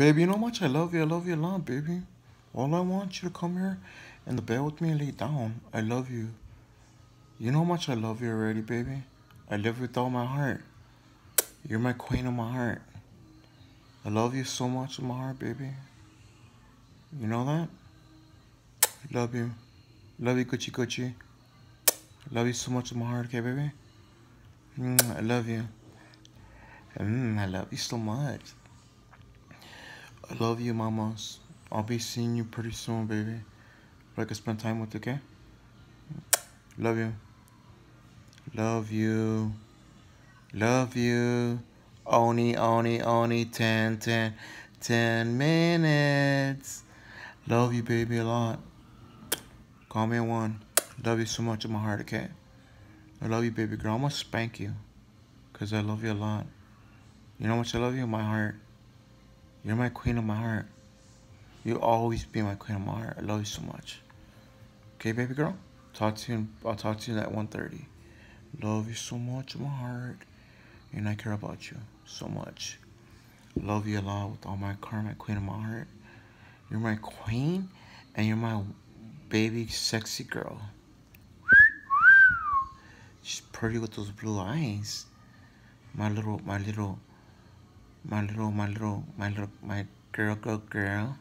Baby, you know how much I love you. I love you a lot, baby. All I want you to come here in the bed with me and lay down. I love you. You know how much I love you already, baby. I you with all my heart. You're my queen of my heart. I love you so much in my heart, baby. You know that? Love you. Love you, Gucci Gucci. Love you so much in my heart, okay, baby? Mm, I love you. Mm, I love you so much. I love you, mamas. I'll be seeing you pretty soon, baby. Like I can spend time with you, okay? Love you. Love you. Love you. Only, only, only 10, 10, 10 minutes. Love you, baby, a lot. Call me a one. Love you so much in my heart, okay? I love you, baby girl. I'm gonna spank you. Because I love you a lot. You know how much I love you in my heart? You're my queen of my heart. You'll always be my queen of my heart. I love you so much. Okay, baby girl? Talk to you. I'll talk to you at 1.30. Love you so much my heart. And I care about you so much. Love you a lot with all my heart, my queen of my heart. You're my queen and you're my baby sexy girl. She's pretty with those blue eyes. My little, my little, my little, my little, my little, my girl, girl, girl.